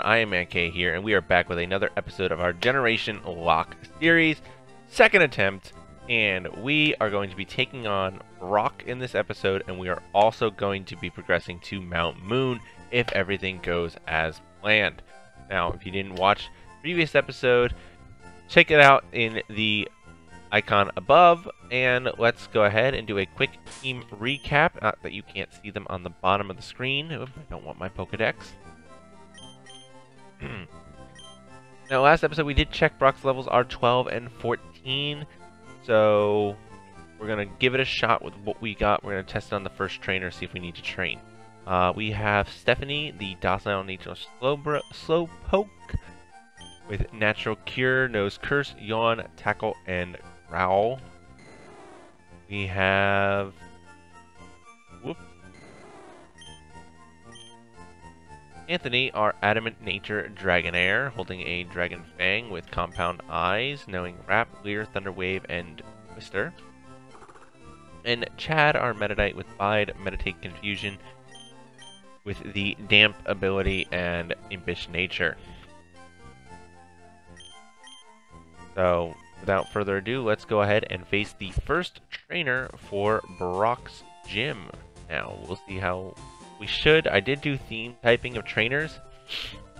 Everyone? I am ManK here and we are back with another episode of our Generation Lock series, second attempt, and we are going to be taking on Brock in this episode and we are also going to be progressing to Mount Moon if everything goes as planned. Now, if you didn't watch previous episode, check it out in the icon above and let's go ahead and do a quick team recap not that you can't see them on the bottom of the screen I don't want my Pokedex now last episode we did check Brock's levels are 12 and 14 so we're gonna give it a shot with what we got we're gonna test it on the first trainer see if we need to train uh, we have Stephanie the docile nature slow, slow poke with natural cure, knows curse, yawn, tackle, and growl. We have... Anthony, our adamant nature Dragonair, holding a Dragon Fang with compound eyes, knowing Wrap, Leer, Thunderwave, and Twister. And Chad, our Meditite with Bide, Meditate Confusion, with the Damp ability and Impish Nature. So, without further ado, let's go ahead and face the first trainer for Brock's gym. Now, we'll see how we should. I did do theme typing of trainers,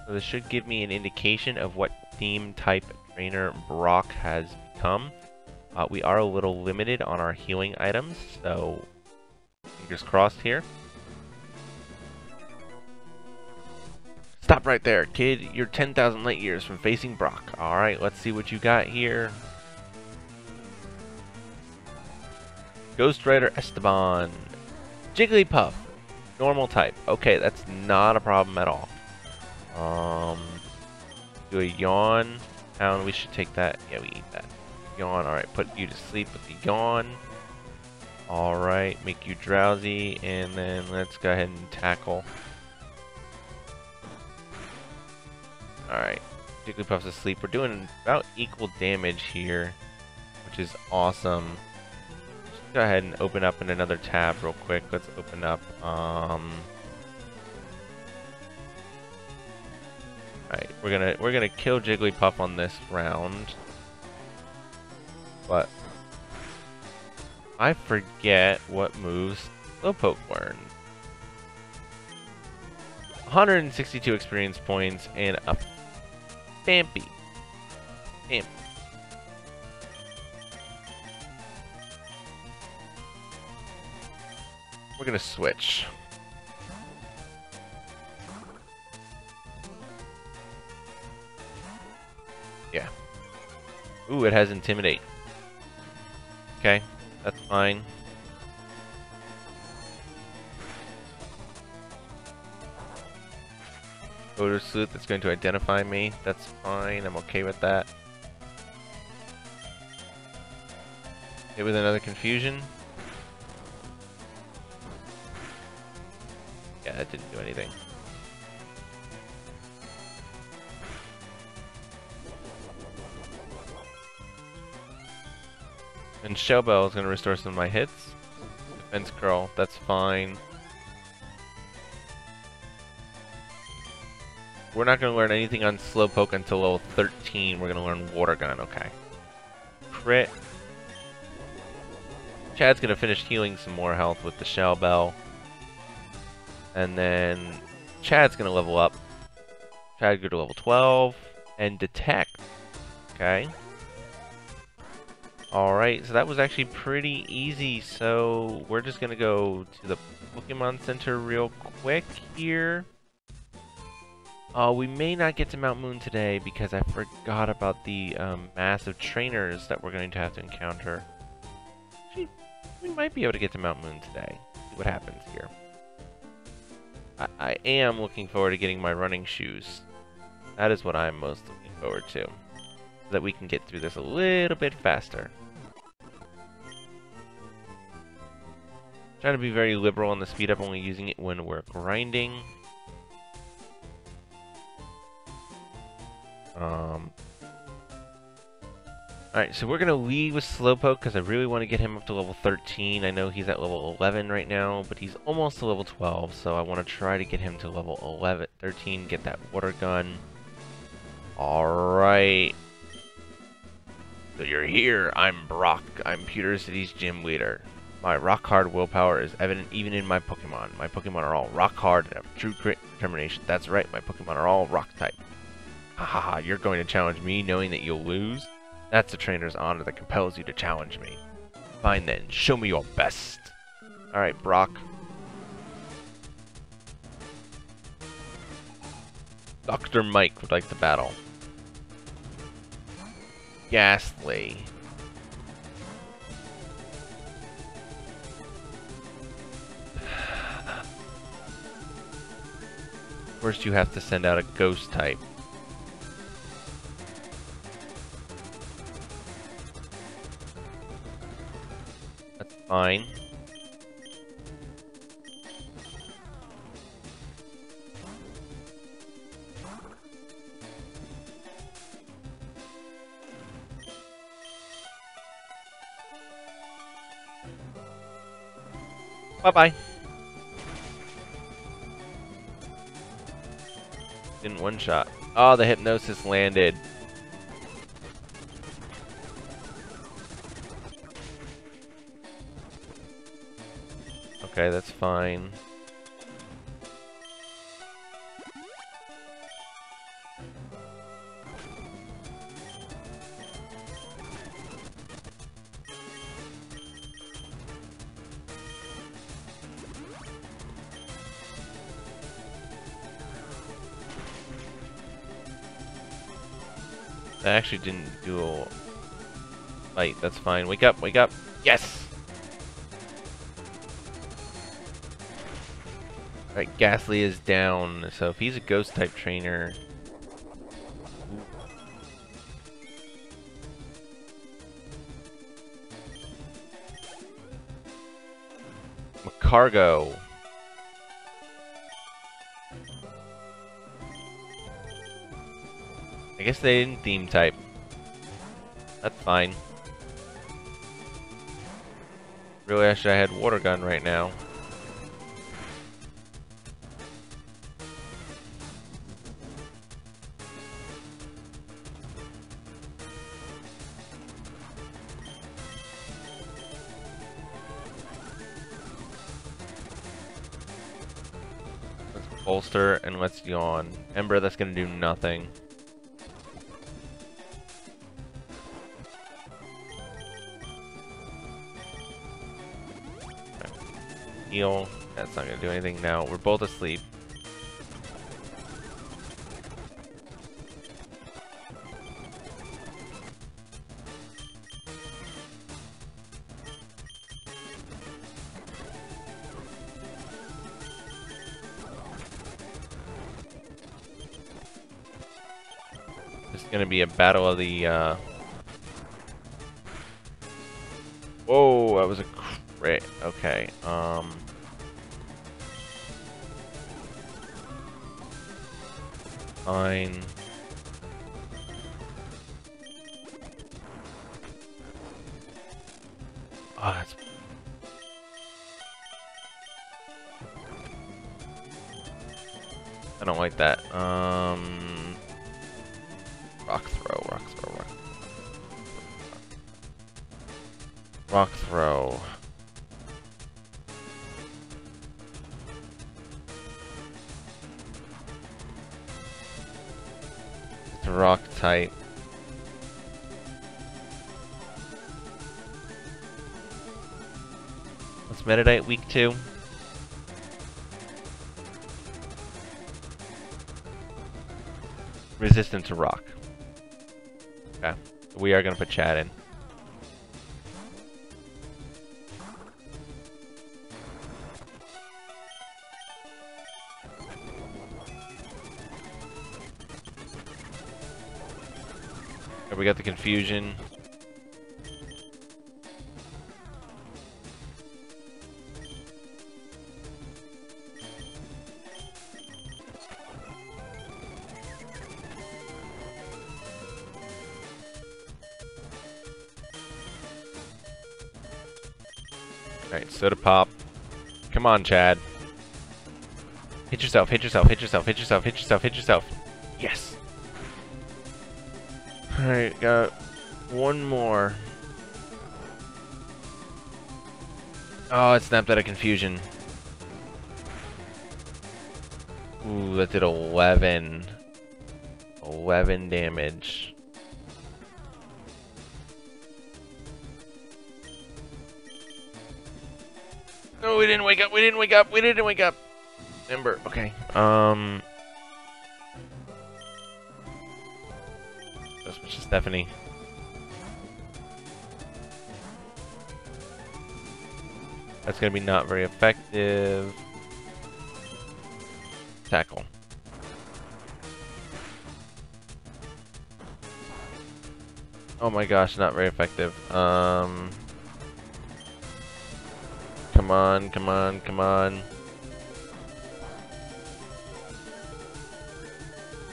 so this should give me an indication of what theme type trainer Brock has become. Uh, we are a little limited on our healing items, so fingers crossed here. Stop right there, kid. You're 10,000 light years from facing Brock. Alright, let's see what you got here. Ghost Rider Esteban. Jigglypuff. Normal type. Okay, that's not a problem at all. Um, do a yawn. Pound, we should take that. Yeah, we eat that. Yawn, alright. Put you to sleep with the yawn. Alright, make you drowsy. And then let's go ahead and tackle. Alright. Jigglypuff's asleep. We're doing about equal damage here, which is awesome. Go ahead and open up in another tab real quick. Let's open up, um... Alright, we're gonna we're gonna kill Jigglypuff on this round. But I forget what moves Slowpoke learned. 162 experience points and a Stampy. Stampy. We're gonna switch. Yeah. Ooh, it has Intimidate. Okay, that's fine. Odor Sleuth that's going to identify me. That's fine. I'm okay with that. Hit with another confusion. That didn't do anything. And Shell Bell is going to restore some of my hits. Defense Curl, that's fine. We're not going to learn anything on Slowpoke until level 13. We're going to learn Water Gun, okay. Crit. Chad's going to finish healing some more health with the Shell Bell. And then Chad's going to level up. Chad go to level 12. And Detect. Okay. Alright, so that was actually pretty easy. So we're just going to go to the Pokemon Center real quick here. Uh, we may not get to Mount Moon today because I forgot about the um, massive trainers that we're going to have to encounter. Actually, we might be able to get to Mount Moon today. See what happens here. I, I am looking forward to getting my running shoes. That is what I'm most looking forward to. So that we can get through this a little bit faster. Trying to be very liberal on the speed up, only using it when we're grinding. Um, Alright, so we're going to lead with Slowpoke because I really want to get him up to level 13. I know he's at level 11 right now, but he's almost to level 12, so I want to try to get him to level 11, 13, get that water gun. Alright. So you're here. I'm Brock. I'm Pewter City's gym leader. My rock hard willpower is evident even in my Pokemon. My Pokemon are all rock hard and have true determination. That's right, my Pokemon are all rock type. Haha, you're going to challenge me knowing that you'll lose? That's the trainer's honor that compels you to challenge me. Fine then, show me your best. Alright, Brock. Dr. Mike would like to battle. Gastly. First you have to send out a ghost type. Fine. Bye-bye. In one shot. Oh, the hypnosis landed. Okay, that's fine. I actually didn't do a fight. That's fine. Wake up, wake up. Yes! Alright, Gastly is down. So if he's a ghost type trainer... Cargo. I guess they didn't theme type. That's fine. Really, I should have had water gun right now. And let's yawn. Ember, that's gonna do nothing. heal. That's not gonna do anything now. We're both asleep. Be a battle of the, uh... Whoa, that was a crit. Okay, um... Fine. Oh, that's... I don't like that. Um, rock throw, rock throw, rock. Rock throw. rock type. Let's Meditite week two. Resistant to rock. Okay. We are going to put Chad in. we got the confusion. Soda pop. Come on, Chad. Hit yourself, hit yourself, hit yourself, hit yourself, hit yourself, hit yourself. Yes. Alright, got one more. Oh, it snapped out of confusion. Ooh, that did 11. 11 damage. No, we didn't wake up, we didn't wake up, we didn't wake up. Ember, okay. Um... Switch to Stephanie. That's gonna be not very effective. Tackle. Oh my gosh, not very effective. Um... Come on, come on, come on.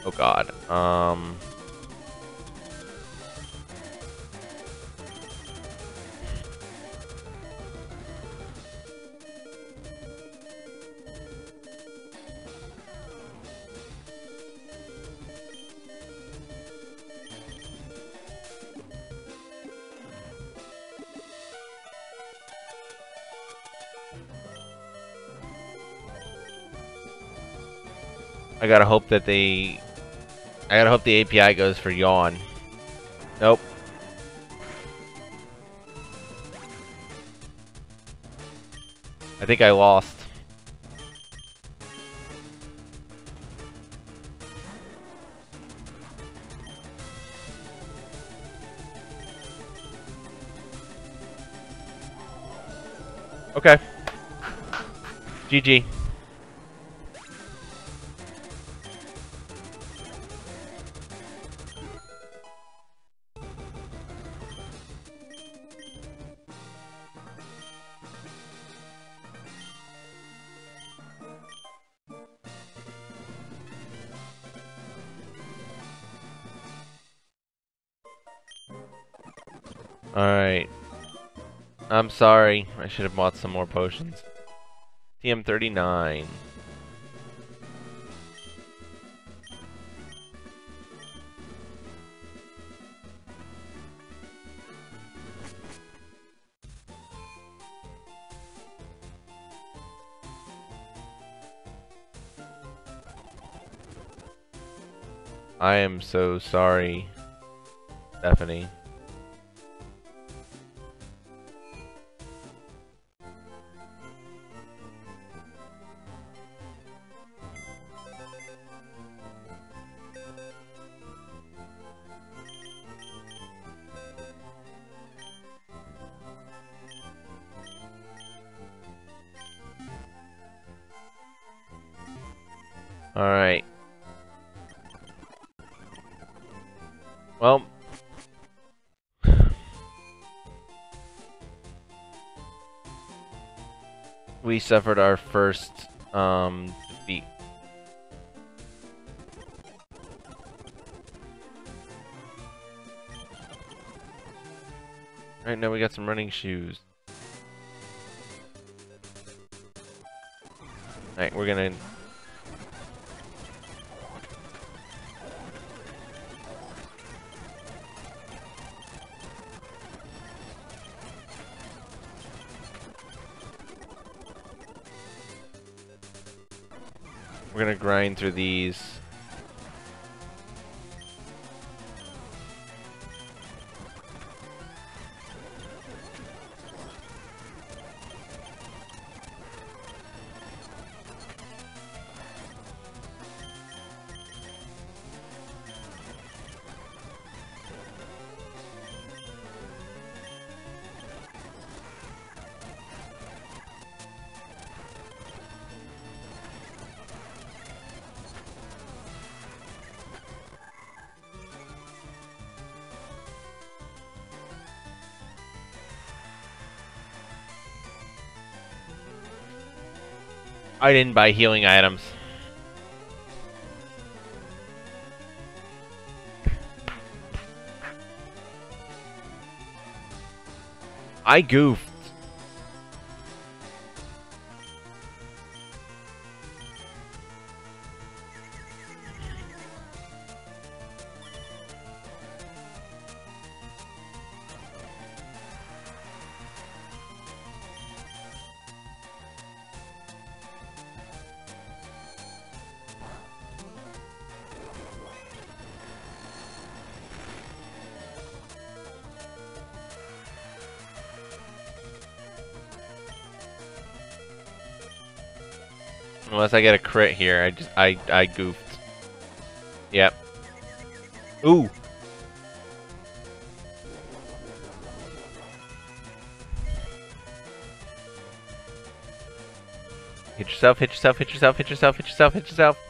Oh god. Um... I gotta hope that they... I gotta hope the API goes for yawn. Nope. I think I lost. Okay. GG. Alright. I'm sorry. I should have bought some more potions. TM39. I am so sorry, Stephanie. Alright. Well. We suffered our first um, defeat. Right now we got some running shoes. Alright, we're gonna We're gonna grind through these. I didn't buy healing items. I goofed. Unless I get a crit here, I just I I goofed. Yep. Ooh. Hit yourself, hit yourself, hit yourself, hit yourself, hit yourself, hit yourself.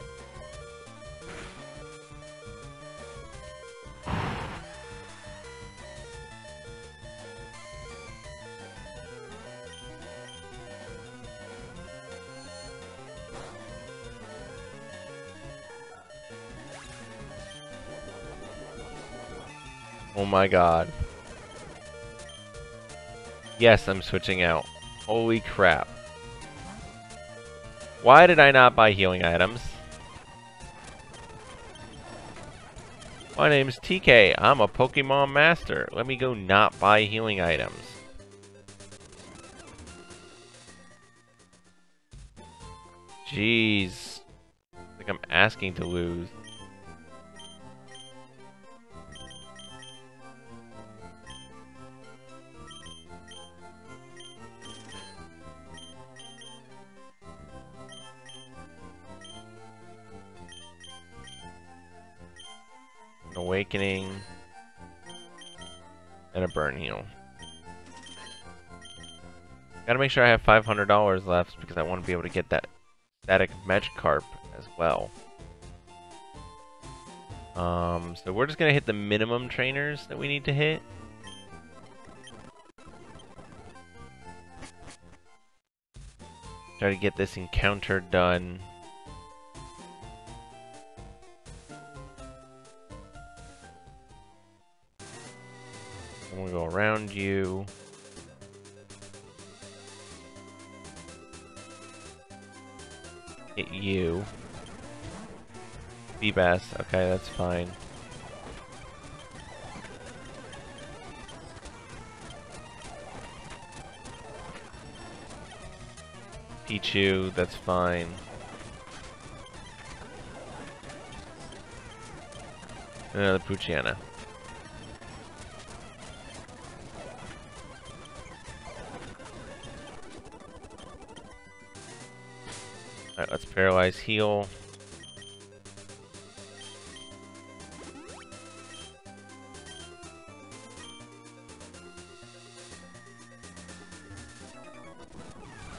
My god. Yes, I'm switching out. Holy crap. Why did I not buy healing items? My name's TK. I'm a Pokemon Master. Let me go not buy healing items. Jeez. Like I'm asking to lose. Awakening, and a burn heal. Gotta make sure I have $500 left because I want to be able to get that static Magikarp as well. Um, so we're just gonna hit the minimum trainers that we need to hit. Try to get this encounter done. I'm gonna go around you. Hit you. Feebas, okay, that's fine. Pichu, that's fine. Another Poochyena. Paralyze heal.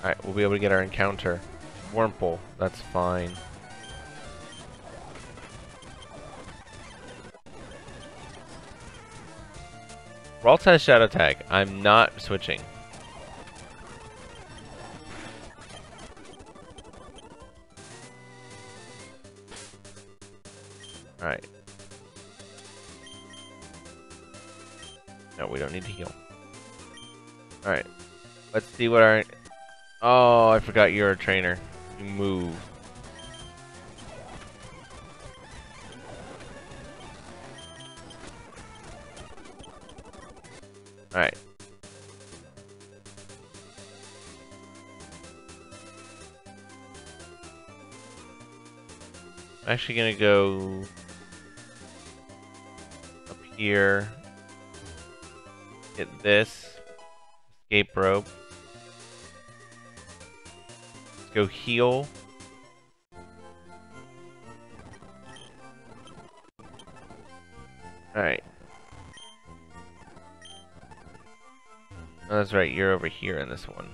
Alright, we'll be able to get our encounter. Wurmple, that's fine. Ralts has Shadow Tag. I'm not switching. No, we don't need to heal. Alright. Let's see what our... Oh, I forgot you're a trainer. You move. Alright. I'm actually gonna go up here. Get this. Escape rope. Let's go heal. Alright. Oh, that's right, you're over here in this one.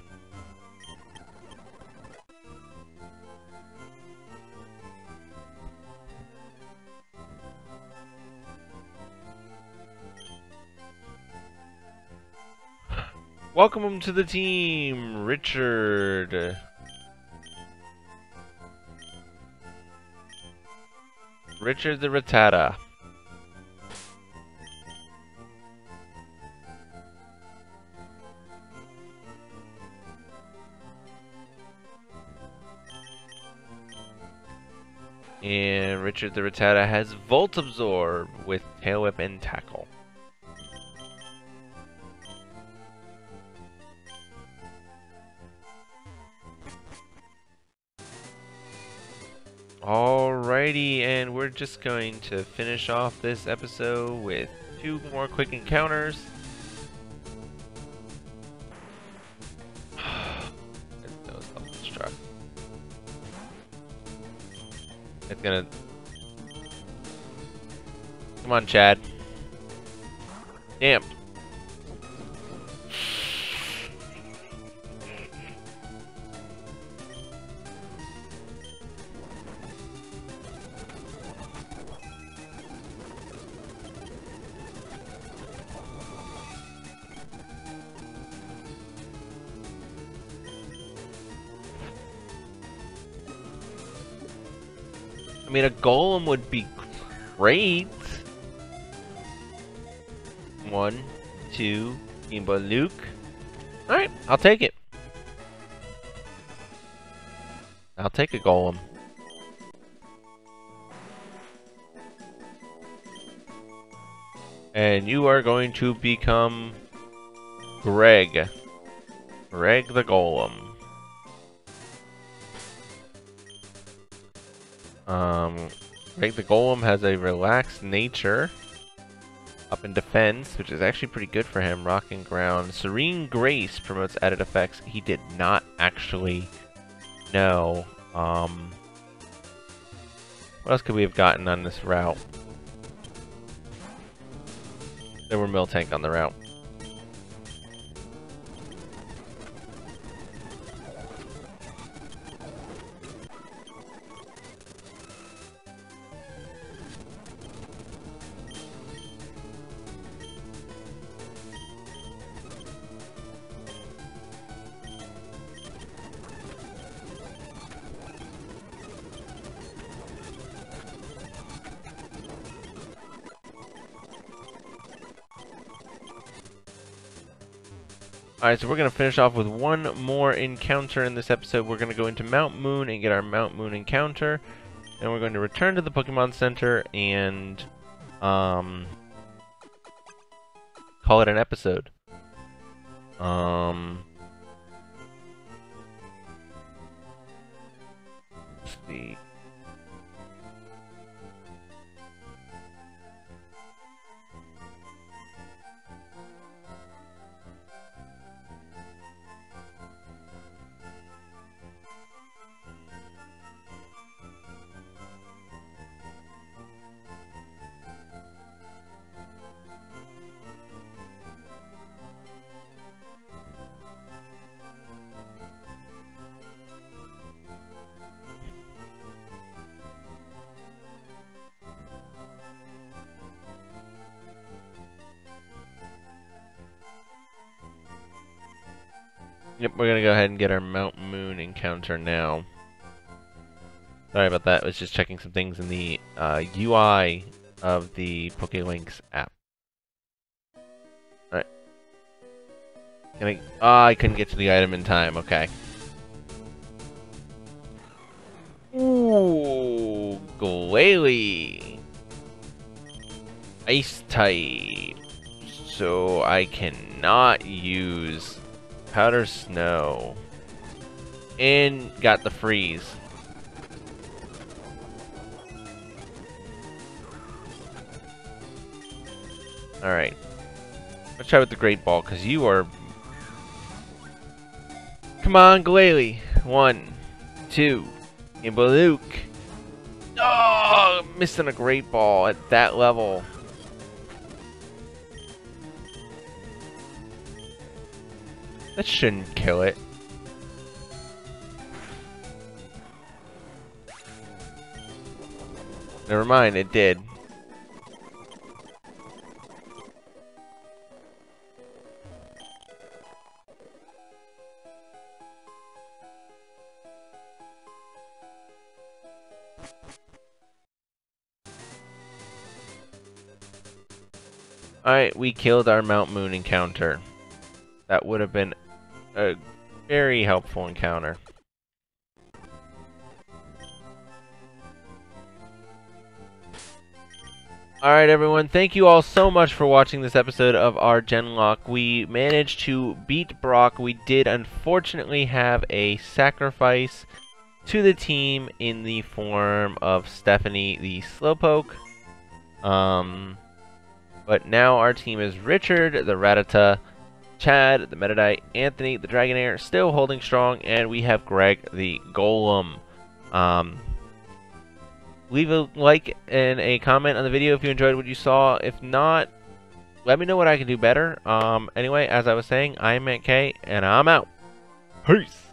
Welcome to the team, Richard. Richard the Rattata. And Richard the Rattata has Volt Absorb with Tail Whip and Tackle. Alrighty, and we're just going to finish off this episode with two more quick encounters. self-destruct. gonna... Come on, Chad. Damn. Mean, a golem would be great. One, two, Kimba Luke. Alright, I'll take it. I'll take a golem. And you are going to become Greg. Greg the Golem. Um, Greg the Golem has a relaxed nature. Up in defense, which is actually pretty good for him. Rock and ground. Serene Grace promotes added effects. He did not actually know. Um, what else could we have gotten on this route? There were Miltank on the route. Alright, so we're going to finish off with one more encounter in this episode. We're going to go into Mount Moon and get our Mount Moon encounter. And we're going to return to the Pokemon Center and um, call it an episode. Um, let's see. Yep, we're gonna go ahead and get our Mount Moon encounter now. Sorry about that, I was just checking some things in the uh, UI of the PokeLinks app. Alright. Can I... Oh, I couldn't get to the item in time, okay. Ooh, Glalie. Ice type. So I cannot use powder snow. And got the freeze. Alright. Let's try with the Great Ball, because you are... Come on, Glalie. One, two, and Luke. Oh, missing a Great Ball at that level. That shouldn't kill it. Never mind, it did. Alright, we killed our Mount Moon encounter. That would have been a very helpful encounter. Alright everyone, thank you all so much for watching this episode of our Genlocke. We managed to beat Brock. We did unfortunately have a sacrifice to the team in the form of Stephanie the Slowpoke. Um, but now our team is Richard the Rattata, Chad, the Meditite, Anthony, the Dragonair, still holding strong, and we have Greg, the Golem. Um, Leave a like and a comment on the video if you enjoyed what you saw. If not, let me know what I can do better. Um, anyway, as I was saying, I'm Matt K, and I'm out. Peace!